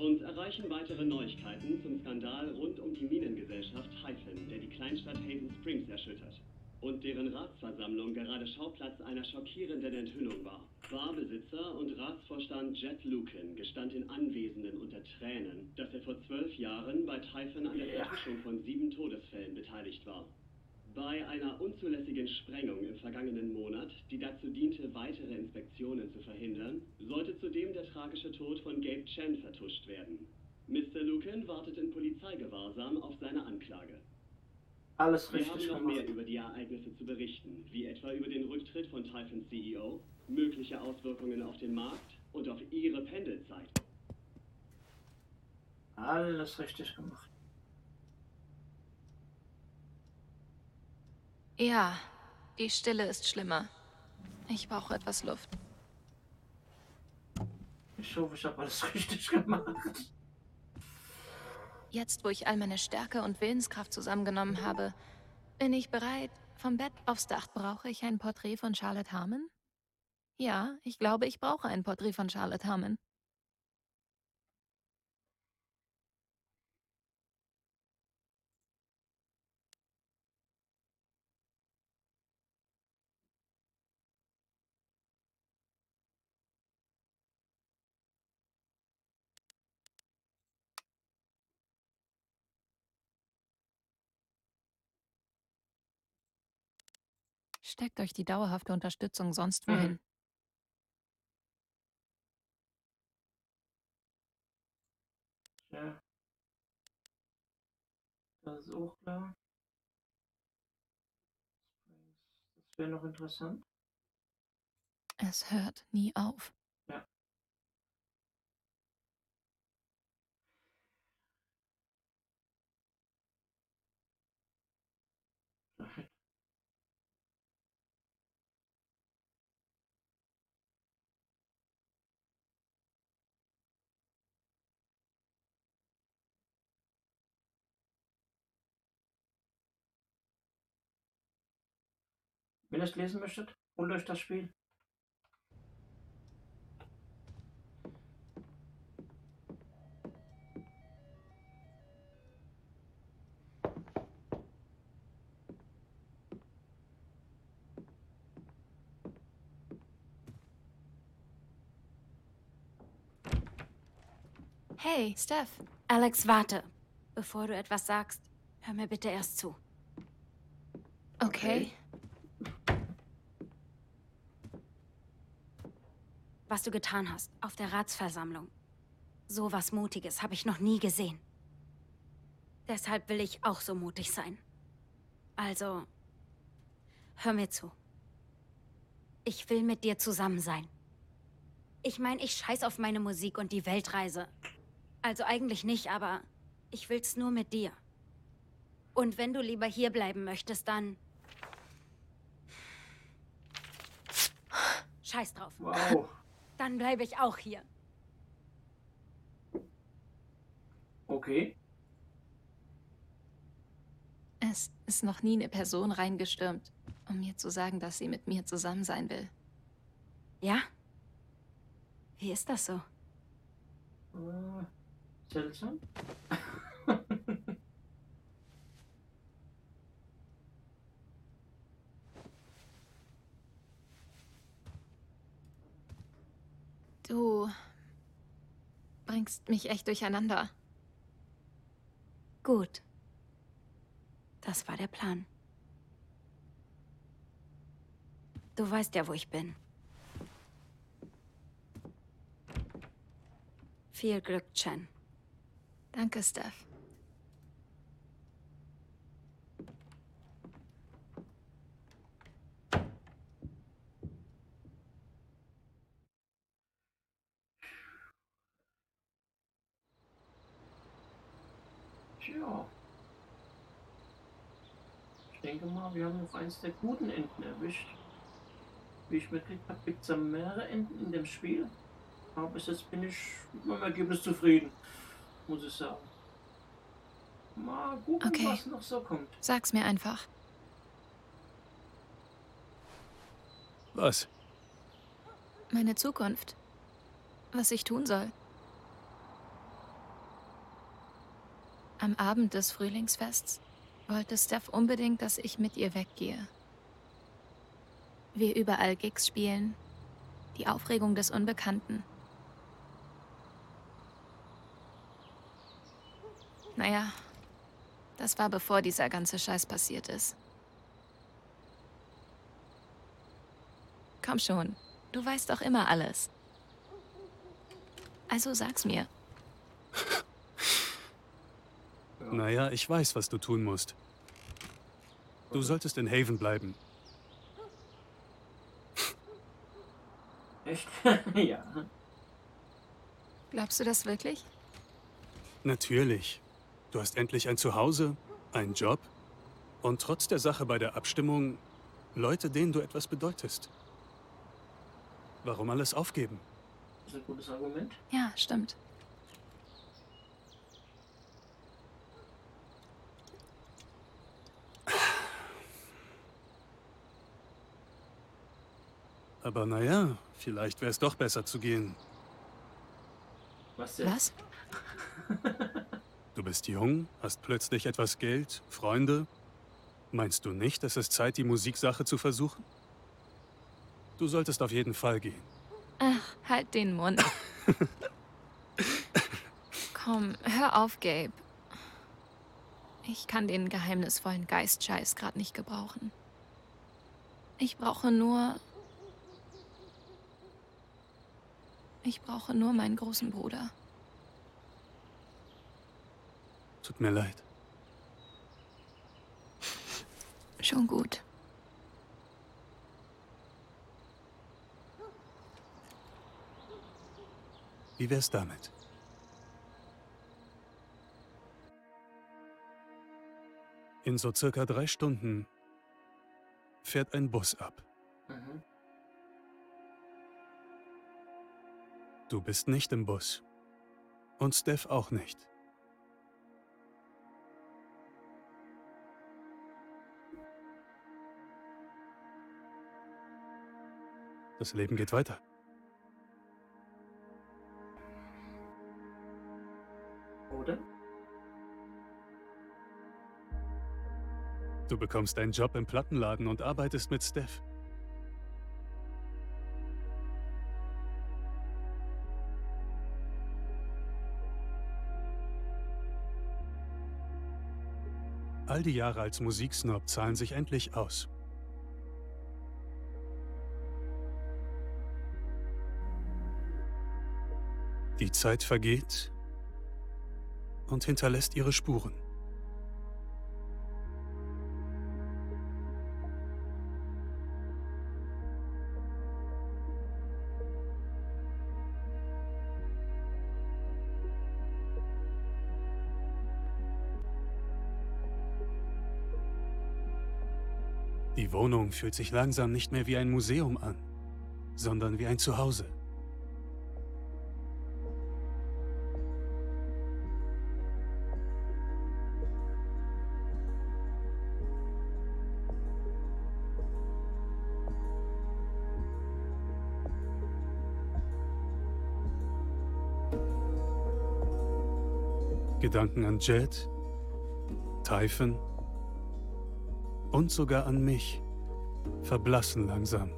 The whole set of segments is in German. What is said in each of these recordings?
Uns erreichen weitere Neuigkeiten zum Skandal rund um die Minengesellschaft Hyphen, der die Kleinstadt Hazen Springs erschüttert und deren Ratsversammlung gerade Schauplatz einer schockierenden Enthüllung war. Barbesitzer und Ratsvorstand Jet Lucan gestand den Anwesenden unter Tränen, dass er vor zwölf Jahren bei Typhon an der Vertuschung von sieben Todesfällen beteiligt war. Bei einer unzulässigen Sprengung im vergangenen Monat, die dazu diente, weitere Inspektionen zu verhindern, sollte zudem der tragische Tod von Gabe Chen vertuscht werden. Mr. Lucan wartet in Polizeigewahrsam auf seine Anklage. Alles Wir haben richtig noch mehr über die Ereignisse zu berichten, wie etwa über den Rücktritt von Typhons CEO, mögliche Auswirkungen auf den Markt und auf Ihre Pendelzeit. Alles richtig gemacht. Ja, die Stille ist schlimmer. Ich brauche etwas Luft. Ich hoffe, ich habe alles richtig gemacht. Jetzt, wo ich all meine Stärke und Willenskraft zusammengenommen habe, bin ich bereit. Vom Bett aufs Dach brauche ich ein Porträt von Charlotte Harmon? Ja, ich glaube, ich brauche ein Porträt von Charlotte Harmon. Steckt euch die dauerhafte Unterstützung sonst Mhm. wohin. Ja. Das ist auch klar. Das wäre noch interessant. Es hört nie auf. Wenn ihr es lesen möchtet, holt euch das Spiel. Hey, Steph. Alex, warte. Bevor du etwas sagst, hör mir bitte erst zu. Okay. Was du getan hast auf der Ratsversammlung. So was Mutiges habe ich noch nie gesehen. Deshalb will ich auch so mutig sein. Also, hör mir zu. Ich will mit dir zusammen sein. Ich meine, ich scheiß auf meine Musik und die Weltreise. Also eigentlich nicht, aber ich will's nur mit dir. Und wenn du lieber hier bleiben möchtest, dann. Scheiß drauf. Wow. Dann bleibe ich auch hier. Okay. Es ist noch nie eine Person reingestürmt, um mir zu sagen, dass sie mit mir zusammen sein will. Ja? Wie ist das so? Äh, seltsam. Du bringst mich echt durcheinander. Gut. Das war der Plan. Du weißt ja, wo ich bin. Viel Glück, Chen. Danke, Steph. Tja. Ich denke mal, wir haben noch eins der guten Enden erwischt. Wie ich mitgekriegt habe, gibt es ja mehrere Enden in dem Spiel. Aber bis jetzt bin ich mit meinem Ergebnis zufrieden, muss ich sagen. Mal gucken, Okay. was noch so kommt. Sag's mir einfach. Was? Meine Zukunft. Was ich tun soll. Am Abend des Frühlingsfests wollte Steph unbedingt, dass ich mit ihr weggehe. Wir überall Gigs spielen, die Aufregung des Unbekannten. Naja, das war bevor dieser ganze Scheiß passiert ist. Komm schon, du weißt doch immer alles. Also sag's mir. Naja, ich weiß, was du tun musst. Du solltest in Haven bleiben. Echt? ja. Glaubst du das wirklich? Natürlich. Du hast endlich ein Zuhause, einen Job und trotz der Sache bei der Abstimmung Leute, denen du etwas bedeutest. Warum alles aufgeben? Das ist ein gutes Argument. Ja, stimmt. Aber naja, vielleicht wäre es doch besser zu gehen. Was denn? Was? Du bist jung, hast plötzlich etwas Geld, Freunde. Meinst du nicht, es ist Zeit, die Musiksache zu versuchen? Du solltest auf jeden Fall gehen. Ach, halt den Mund. Komm, hör auf, Gabe. Ich kann den geheimnisvollen Geistscheiß gerade nicht gebrauchen. Ich brauche nur. Ich brauche nur meinen großen Bruder. Tut mir leid. Schon gut. Wie wär's damit? In so circa drei Stunden fährt ein Bus ab. Mhm. Du bist nicht im Bus. Und Steph auch nicht. Das Leben geht weiter. Oder? Du bekommst einen Job im Plattenladen und arbeitest mit Steph. All die Jahre als Musiksnob zahlen sich endlich aus. Die Zeit vergeht und hinterlässt ihre Spuren. Die Wohnung fühlt sich langsam nicht mehr wie ein Museum an, sondern wie ein Zuhause. Gedanken an Jet, Typhon und sogar an mich verblassen langsam.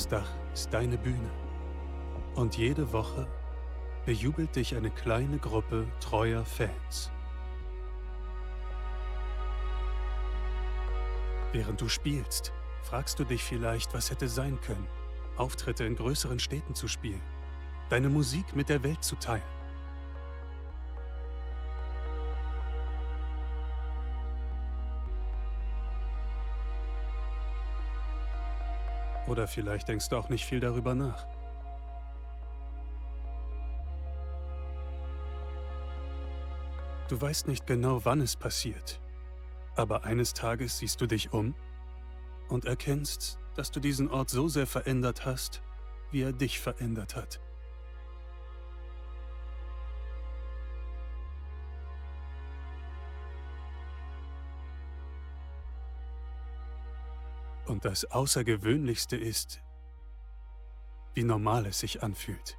Das Dach ist deine Bühne. Und jede Woche bejubelt dich eine kleine Gruppe treuer Fans. Während du spielst, fragst du dich vielleicht, was hätte sein können, Auftritte in größeren Städten zu spielen, deine Musik mit der Welt zu teilen. Oder vielleicht denkst du auch nicht viel darüber nach. Du weißt nicht genau, wann es passiert. Aber eines Tages siehst du dich um und erkennst, dass du diesen Ort so sehr verändert hast, wie er dich verändert hat. Und das Außergewöhnlichste ist, wie normal es sich anfühlt.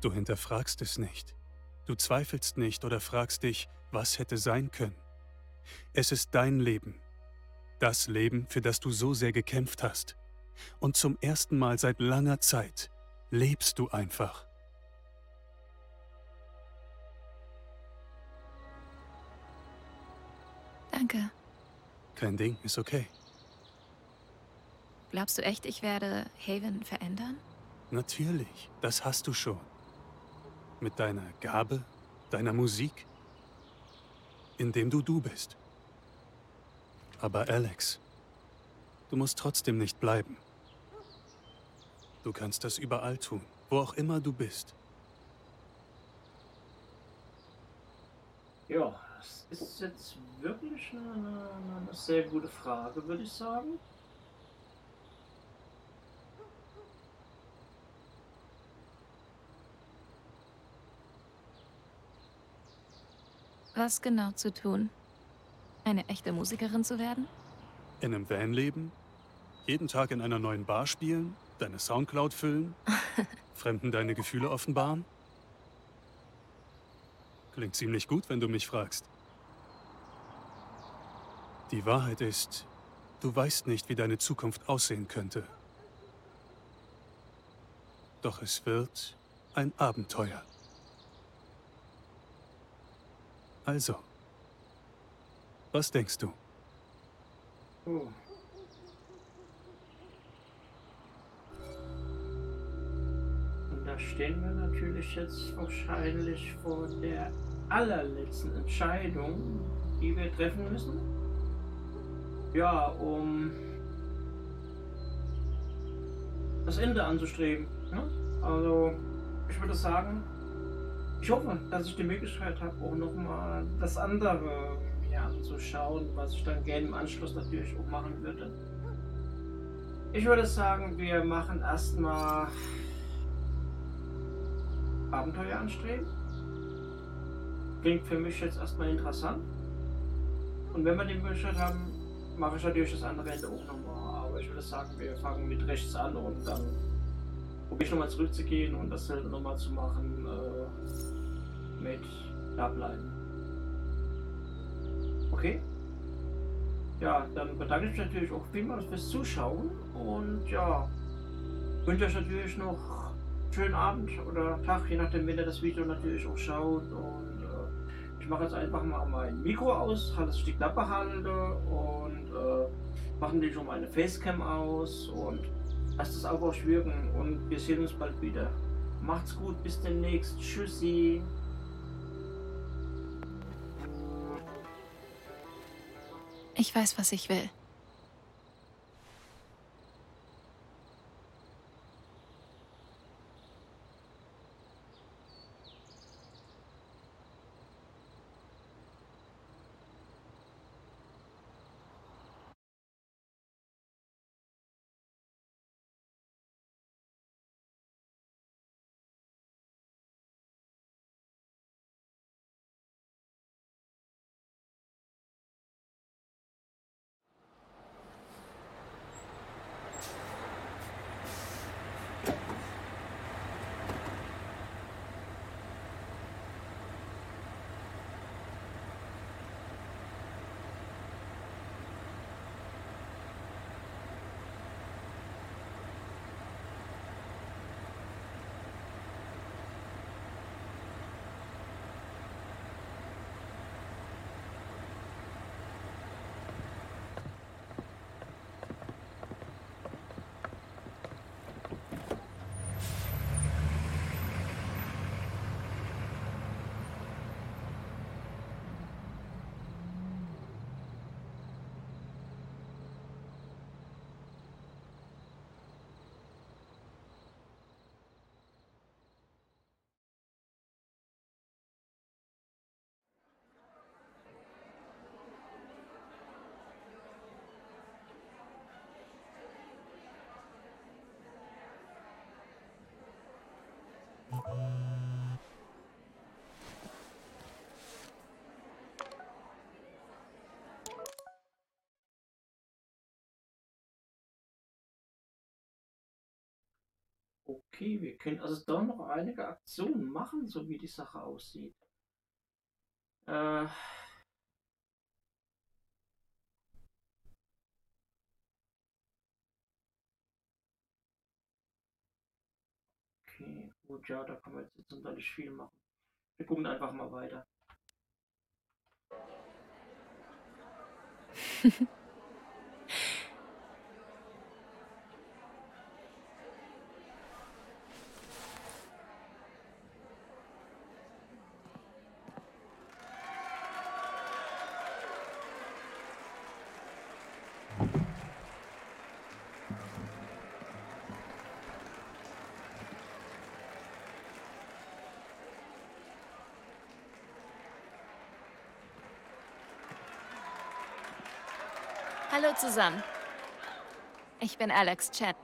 Du hinterfragst es nicht. Du zweifelst nicht oder fragst dich, was hätte sein können. Es ist dein Leben. Das Leben, für das du so sehr gekämpft hast. Und zum ersten Mal seit langer Zeit lebst du einfach. Danke. Kein Ding, ist okay. Glaubst du echt, ich werde Haven verändern? Natürlich, das hast du schon. Mit deiner Gabe, deiner Musik, indem du du bist. Aber Alex, du musst trotzdem nicht bleiben. Du kannst das überall tun, wo auch immer du bist. Ja, das ist jetzt wirklich eine, eine, eine sehr gute Frage, würde ich sagen. Was genau zu tun? Eine echte Musikerin zu werden? In einem Van leben, jeden Tag in einer neuen Bar spielen, deine Soundcloud füllen, Fremden deine Gefühle offenbaren? Klingt ziemlich gut, wenn du mich fragst. Die Wahrheit ist, du weißt nicht, wie deine Zukunft aussehen könnte. Doch es wird ein Abenteuer. Also, was denkst du? Oh. Und da stehen wir natürlich jetzt wahrscheinlich vor der allerletzten Entscheidung, die wir treffen müssen. Ja, um das Ende anzustreben. Ne? Also, ich würde sagen, ich hoffe, dass ich die Möglichkeit habe, auch nochmal das andere mir anzuschauen, was ich dann gerne im Anschluss natürlich auch machen würde. Ich würde sagen, wir machen erstmal Abenteuer anstreben. Klingt für mich jetzt erstmal interessant. Und wenn wir die Möglichkeit haben, mache ich natürlich das andere Ende auch nochmal. Aber ich würde sagen, wir fangen mit rechts an und dann probiere ich nochmal zurückzugehen und dasselbe nochmal zu machen äh, mit da bleiben. Okay? Ja, dann bedanke ich mich natürlich auch vielmals fürs Zuschauen und ja, wünsche euch natürlich noch einen schönen Abend oder Tag, je nachdem, wenn ihr das Video natürlich auch schaut. Und mache jetzt einfach mal mein Mikro aus, halte es die Klappe halte und äh, mache natürlich schon meine Facecam aus und lasst es auch euch wirken und wir sehen uns bald wieder. Macht's gut, bis demnächst. Tschüssi. Ich weiß, was ich will. Okay, wir können also doch noch einige Aktionen machen, so wie die Sache aussieht. Äh, gut, ja, da kann man jetzt sonderlich viel machen. Wir gucken einfach mal weiter. Hallo zusammen. Ich bin Alex Chen.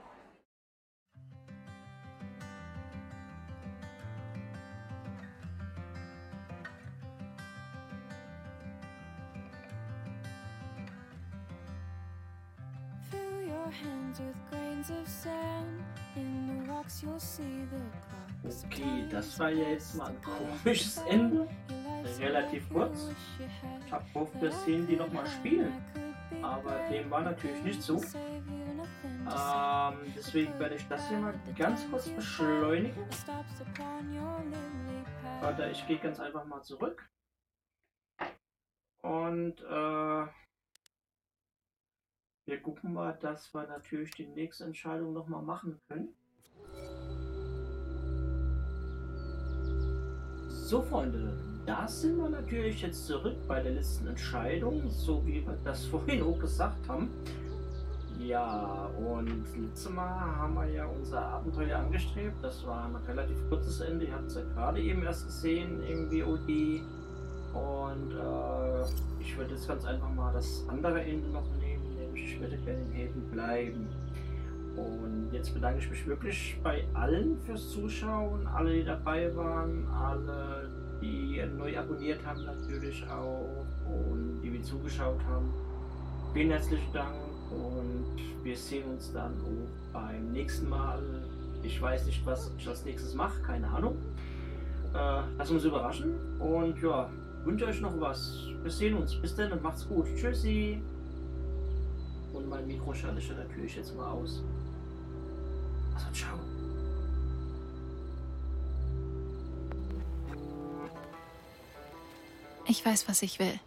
Fill your hands with grains of sand. In the rocks you'll see the clocks. Okay, das war ja jetzt mal ein komisches Ende. Relativ kurz. Ich hab gehofft, wir sehen die nochmal spielen. Aber dem war natürlich nicht so. Ähm, deswegen werde ich das hier mal ganz kurz beschleunigen. Warte, ich gehe ganz einfach mal zurück. Und äh, wir gucken mal, dass wir natürlich die nächste Entscheidung nochmal machen können. So, Freunde, da sind wir natürlich jetzt zurück bei der letzten Entscheidung, so wie wir das vorhin auch gesagt haben. Ja, und letztes Mal haben wir ja unser Abenteuer angestrebt. Das war ein relativ kurzes Ende. Ihr habt es ja gerade eben erst gesehen im VOD. Und äh, ich würde jetzt ganz einfach mal das andere Ende noch nehmen, nämlich ich würde gerne in Häfen bleiben. Und jetzt bedanke ich mich wirklich bei allen fürs Zuschauen, alle, die dabei waren, alle, die neu abonniert haben natürlich auch und die mir zugeschaut haben. Vielen herzlichen Dank und wir sehen uns dann auch beim nächsten Mal. Ich weiß nicht, was ich als nächstes mache, keine Ahnung. Äh, lass uns überraschen und ja, wünsche euch noch was. Wir sehen uns. Bis dann und macht's gut. Tschüssi. Und mein Mikro schalte ich natürlich jetzt mal aus. Also ciao. Ich weiß, was ich will.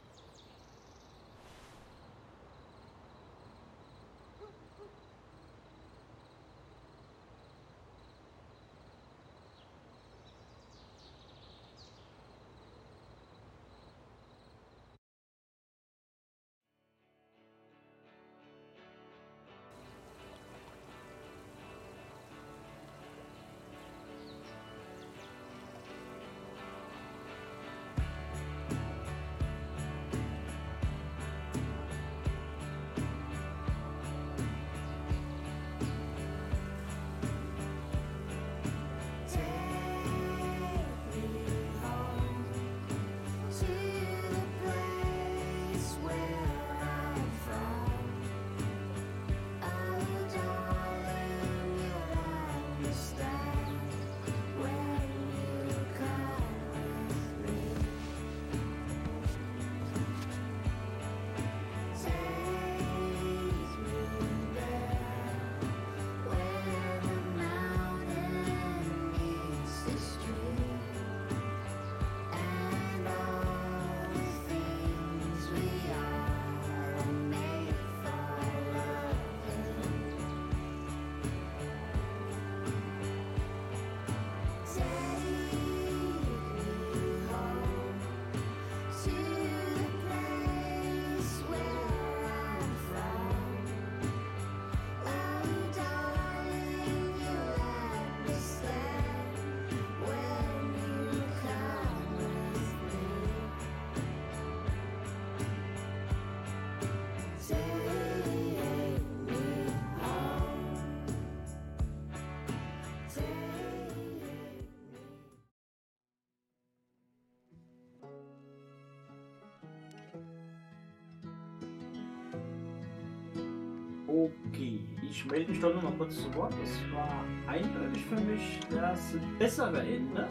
Okay, ich melde mich doch noch mal kurz zu Wort. Das war eindeutig für mich das bessere Ende.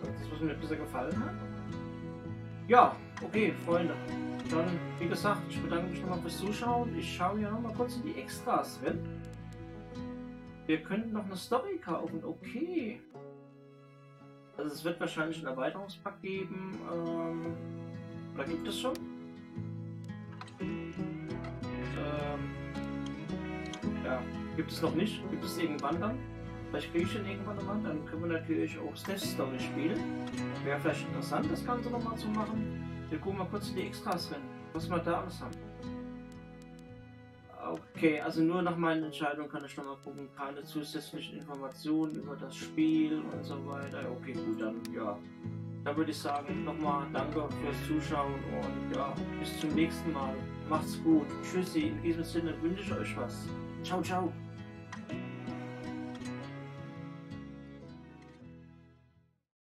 Das, was mir besser gefallen hat. Ja, okay, Freunde. Dann, wie gesagt, ich bedanke mich nochmal fürs Zuschauen. Ich schaue hier nochmal kurz in die Extras drin. Wir könnten noch eine Story kaufen. Okay. Also es wird wahrscheinlich ein Erweiterungspack geben. Ähm, oder gibt es schon? Gibt es noch nicht. Gibt es irgendwann dann? Vielleicht kriege ich den irgendwann mal. Dann können wir natürlich auch Steph Story spielen. Wäre vielleicht interessant, das Ganze nochmal zu machen. Wir gucken mal kurz in die Extras rein, was wir da alles haben. Okay, also nur nach meiner Entscheidung kann ich nochmal gucken. Keine zusätzlichen Informationen über das Spiel und so weiter. Okay, gut, dann ja. Dann würde ich sagen, nochmal danke fürs Zuschauen und ja, bis zum nächsten Mal. Macht's gut. Tschüssi. In diesem Sinne wünsche ich euch was. Ciao, ciao.